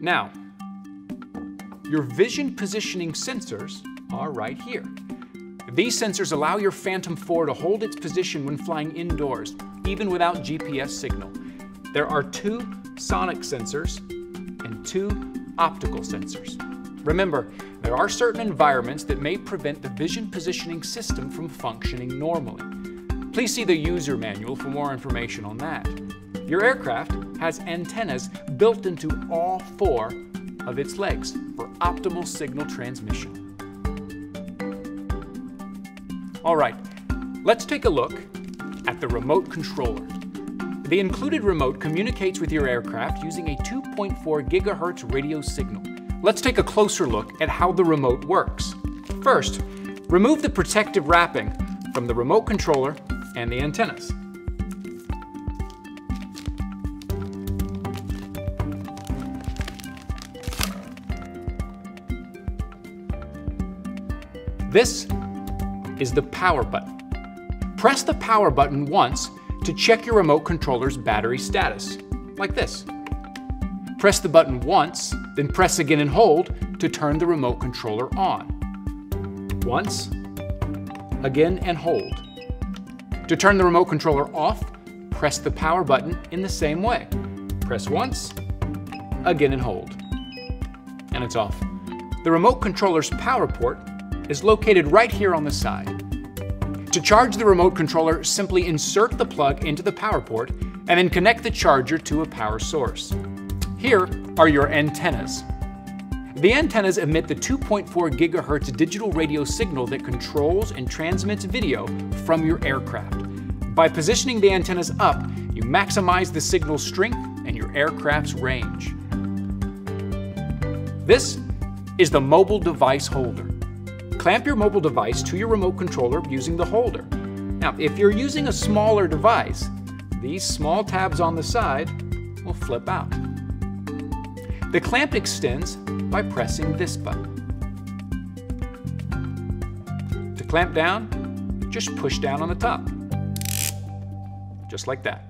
Now, your vision positioning sensors are right here. These sensors allow your Phantom 4 to hold its position when flying indoors, even without GPS signal. There are two sonic sensors and two optical sensors. Remember, there are certain environments that may prevent the vision positioning system from functioning normally. Please see the user manual for more information on that. Your aircraft has antennas built into all four of its legs for optimal signal transmission. All right, let's take a look at the remote controller. The included remote communicates with your aircraft using a 2.4 gigahertz radio signal. Let's take a closer look at how the remote works. First, remove the protective wrapping from the remote controller and the antennas. This is the power button. Press the power button once to check your remote controller's battery status, like this. Press the button once, then press again and hold to turn the remote controller on. Once, again and hold. To turn the remote controller off, press the power button in the same way. Press once, again and hold. And it's off. The remote controller's power port is located right here on the side. To charge the remote controller, simply insert the plug into the power port and then connect the charger to a power source. Here are your antennas. The antennas emit the 2.4 gigahertz digital radio signal that controls and transmits video from your aircraft. By positioning the antennas up, you maximize the signal's strength and your aircraft's range. This is the mobile device holder. Clamp your mobile device to your remote controller using the holder. Now, if you're using a smaller device, these small tabs on the side will flip out. The clamp extends by pressing this button. To clamp down, just push down on the top, just like that.